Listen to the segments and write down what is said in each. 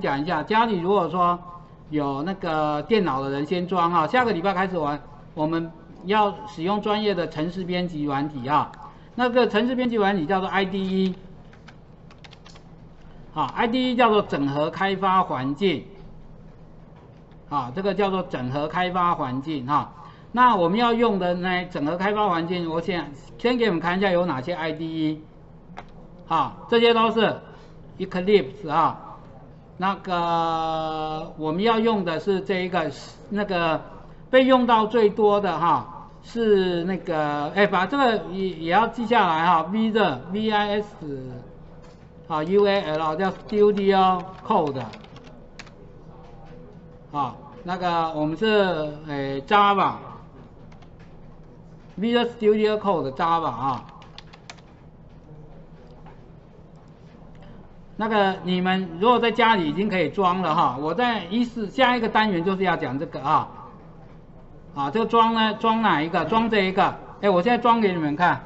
讲一下，家里如果说有那个电脑的人先装啊，下个礼拜开始玩，我们要使用专业的程式编辑软体啊。那个程式编辑软体叫做 IDE，好，IDE 叫做整合开发环境，啊，这个叫做整合开发环境哈。那我们要用的呢，整合开发环境，我先先给你们看一下有哪些 IDE，好，这些都是 Eclipse 啊。那个我们要用的是这一个，那个被用到最多的哈，是那个，哎，把这个也也要记下来哈，V 的 V I S 啊 U A L 叫 Studio Code，好，那个我们是诶 Java，Visual Studio Code Java 啊。那个你们如果在家里已经可以装了哈，我在一四下一个单元就是要讲这个啊，啊这个装呢装哪一个？装这一个，哎我现在装给你们看，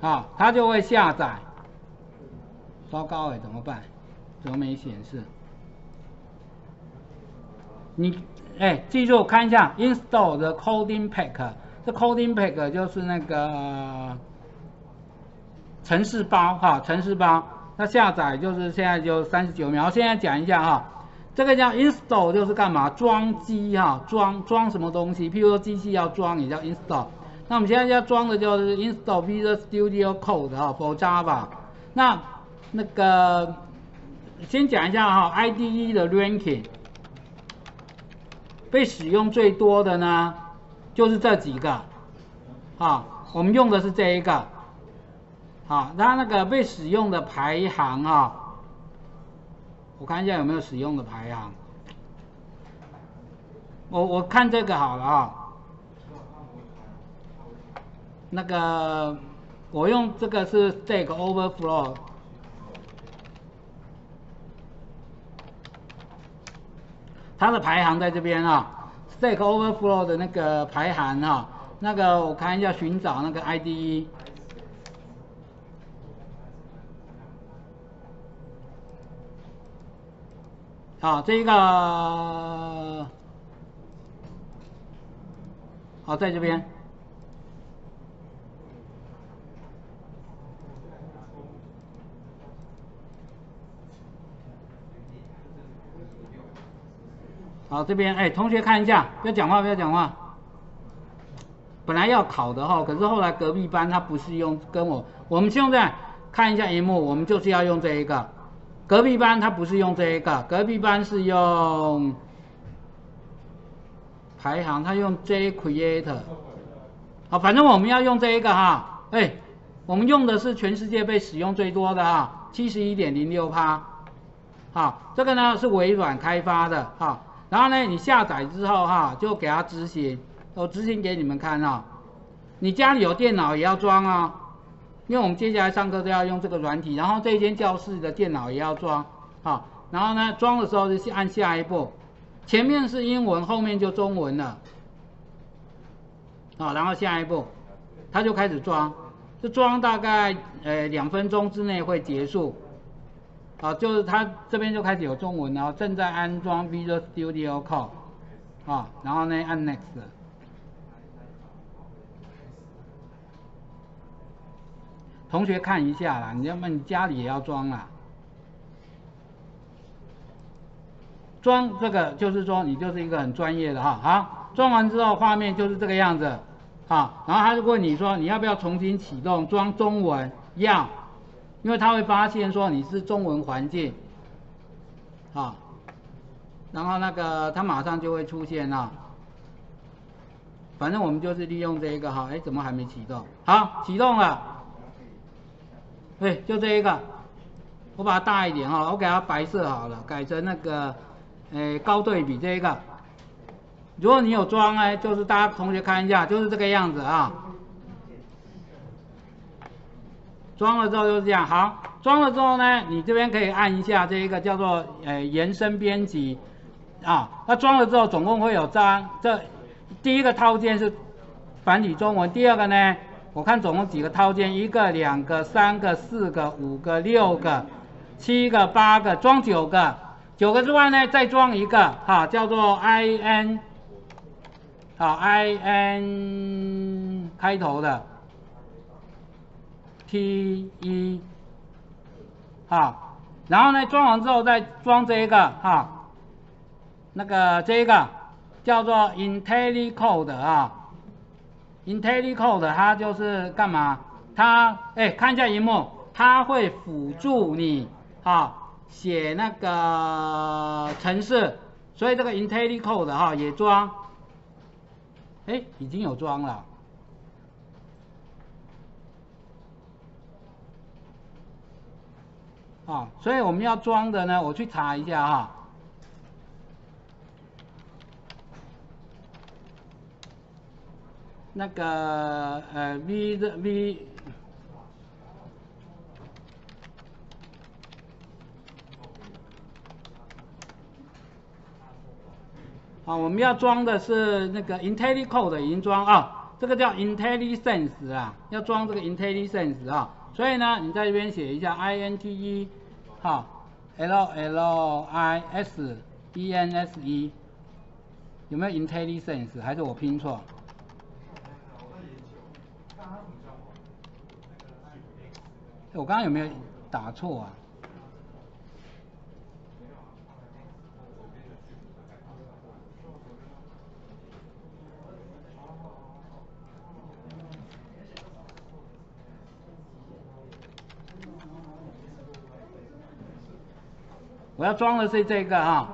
啊它就会下载，糟糕哎怎么办？怎么没显示？你哎记住看一下 install 的 coding pack，这 coding pack 就是那个。城市包哈，城市包，那下载就是现在就三十九秒。现在讲一下哈，这个叫 install 就是干嘛？装机哈，装装什么东西？譬如说机器要装，也叫 install。那我们现在要装的就是 install Visual Studio Code 哈，for Java。那那个先讲一下哈，IDE 的 ranking 被使用最多的呢，就是这几个，啊，我们用的是这一个。好，它那个被使用的排行啊，我看一下有没有使用的排行。我我看这个好了啊，那个我用这个是 Stack Overflow，它的排行在这边啊，Stack Overflow 的那个排行啊，那个我看一下寻找那个 IDE。啊，这一个好在这边。好，这边哎，同学看一下，不要讲话，不要讲话。本来要考的哈，可是后来隔壁班他不是用跟我，我们现在看一下荧幕，我们就是要用这一个。隔壁班他不是用这一个，隔壁班是用排行，他用 J Creator，好，反正我们要用这一个哈，哎，我们用的是全世界被使用最多的哈，七十一点零六趴，好，这个呢是微软开发的哈，然后呢你下载之后哈，就给它执行，我执行给你们看啊，你家里有电脑也要装啊。因为我们接下来上课都要用这个软体，然后这一间教室的电脑也要装，好，然后呢装的时候就按下一步，前面是英文，后面就中文了，好，然后下一步，它就开始装，这装大概呃两分钟之内会结束，好，就是它这边就开始有中文了，正在安装 Visual Studio Code，啊，然后呢按 Next。同学看一下啦，你要么你家里也要装啦。装这个就是说你就是一个很专业的哈，好，装完之后画面就是这个样子，好，然后他就问你说你要不要重新启动装中文？要，因为他会发现说你是中文环境，好，然后那个他马上就会出现了，反正我们就是利用这一个哈，哎，怎么还没启动？好，启动了。对，就这一个，我把它大一点哈，我给它白色好了，改成那个，诶高对比这一个。如果你有装哎，就是大家同学看一下，就是这个样子啊。装了之后就是这样，好，装了之后呢，你这边可以按一下这一个叫做诶延伸编辑啊。那装了之后总共会有张，这第一个套件是繁体中文，第二个呢？我看总共几个套件，一个、两个、三个、四个、五个、六个、七个、八个，装九个，九个之外呢，再装一个，哈，叫做 i n，好，i n 开头的 t 一，好，然后呢，装完之后再装这一个，哈，那个这一个叫做 IntelliCode 啊。，IntelliCode 它就是干嘛？它，哎，看一下荧幕，它会辅助你。啊，写那个程式，所以这个 IntelliCode 哈也装，哎，已经有装了，啊，所以我们要装的呢，我去查一下哈，那个呃 V 的 V。啊，我们要装的是那个 IntelliCode 已经装啊，这个叫 IntelliSense 啊，要装这个 IntelliSense 啊，所以呢，你在这边写一下 I N T E，哈，L L I S E N S E，有没有 IntelliSense？还是我拼错？我刚刚有没有打错啊？我要装的是这个哈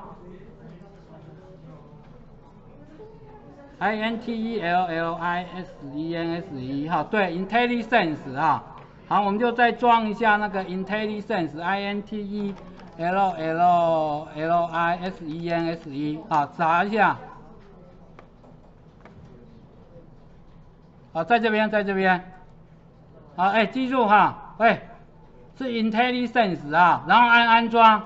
，I N T E L L I S E N S E 哈，对，IntelliSense 啊，好，我们就再装一下那个 IntelliSense，I N T E L L L I S E N S E 啊，查一下，好，在这边，在这边，好，哎，记住哈，哎，是 IntelliSense 啊，然后按安装。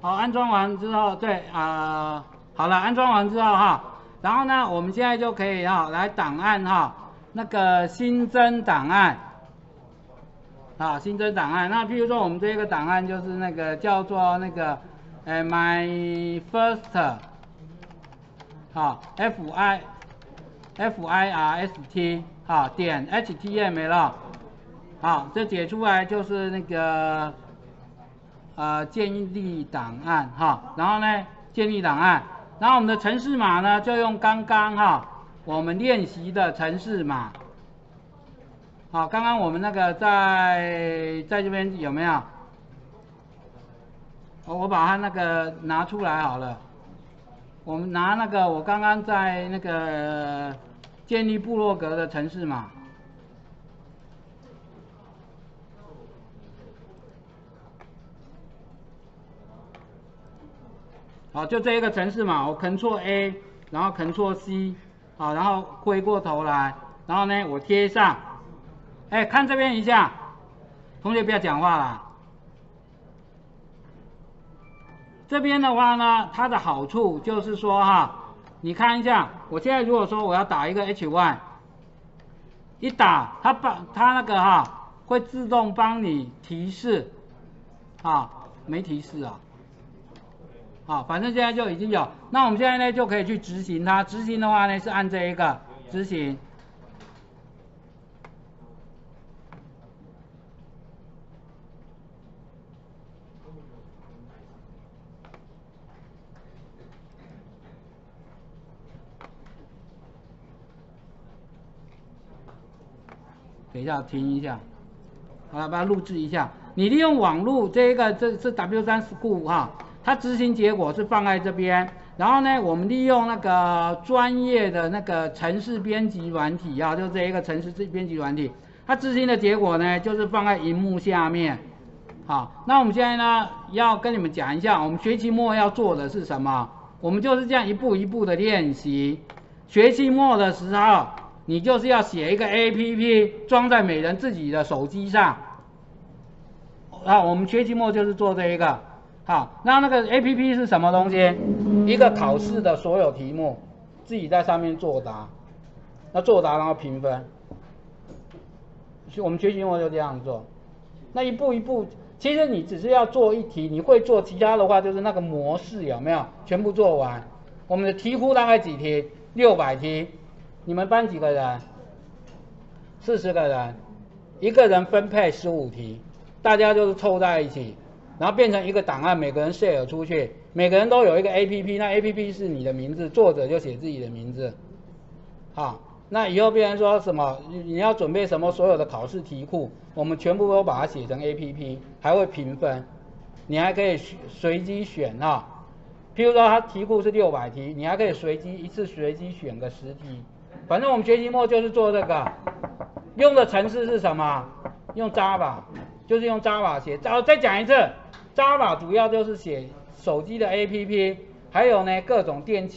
好，安装完之后，对啊，好了，安装完之后哈，然后呢，我们现在就可以哈来档案哈，那个新增档案，啊，新增档案。那譬如说我们这个档案就是那个叫做那个，呃，my first，好，f i f i r s t，好，点 h t m l，好，这解出来就是那个。呃，建立档案哈，然后呢，建立档案，然后我们的程式码呢，就用刚刚哈我们练习的程式码，好，刚刚我们那个在在这边有没有？我我把它那个拿出来好了，我们拿那个我刚刚在那个建立部落格的程式码。好，就这一个程式嘛，我 Ctrl A，然后 Ctrl C，好，然后回过头来，然后呢，我贴上，哎，看这边一下，同学不要讲话了。这边的话呢，它的好处就是说哈，你看一下，我现在如果说我要打一个 H Y，一打，它把它那个哈，会自动帮你提示，啊，没提示啊。好，反正现在就已经有，那我们现在呢就可以去执行它。执行的话呢是按这一个执行。等一下听一下，好了，把它录制一下。你利用网络这一个，这是 W 三 School 哈。它执行结果是放在这边，然后呢，我们利用那个专业的那个城市编辑软体啊，就这一个城市编辑软体，它执行的结果呢，就是放在荧幕下面。好，那我们现在呢，要跟你们讲一下，我们学期末要做的是什么？我们就是这样一步一步的练习。学期末的时候，你就是要写一个 APP，装在每人自己的手机上。啊，我们学期末就是做这一个。好，那那个 A P P 是什么东西？一个考试的所有题目，自己在上面作答，那作答然后评分。我们学习末就这样做。那一步一步，其实你只是要做一题，你会做其他的话，就是那个模式有没有全部做完？我们的题库大概几题？六百题。你们班几个人？四十个人，一个人分配十五题，大家就是凑在一起，然后变成一个档案，每个人 share 出去，每个人都有一个 A P P，那 A P P 是你的名字，作者就写自己的名字。好，那以后别人说什么，你要准备什么所有的考试题库，我们全部都把它写成 A P P，还会评分，你还可以随机选啊。譬如说它题库是六百题，你还可以随机一次随机选个十题。反正我们学期末就是做这个，用的程式是什么？用 Java，就是用 Java 写。再再讲一次，Java 主要就是写手机的 APP，还有呢各种电器。